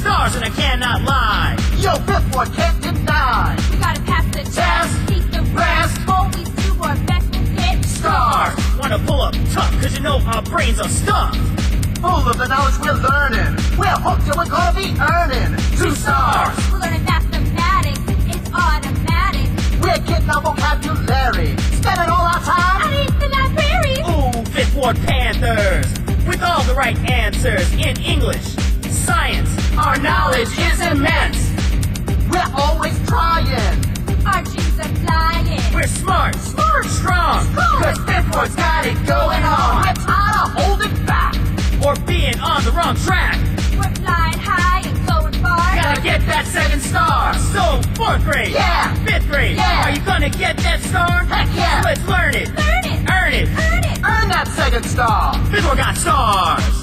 stars and I cannot lie. Yo, fifth one can't deny. We gotta pass the test. Test. Keep the rest. Always do our best to get Stars! Wanna pull up tough, cause you know our brains are stuffed. Full of the knowledge we're learning. We're hooked and we're gonna be earning. Two stars. We're learning mathematics. It's automatic. We're getting our vocabulary. Spending all our time. Out in the library. Ooh, Fifth Ward Panthers! With all the right answers in English, science, our knowledge is immense. We're always trying. Our dreams are flying. We're smart, smart, strong, Strong. cause Fifth Ward's got it going on. We're tired of holding back. Or being on the wrong track. We're flying high and going far. Gotta get that seven star. So, fourth grade. Yeah. Fifth grade. Yeah. Are you gonna get that star? Heck yeah. Let's learn it. Learn it. Earn it. Earn it. Earn that second star. Fifth Ward got stars.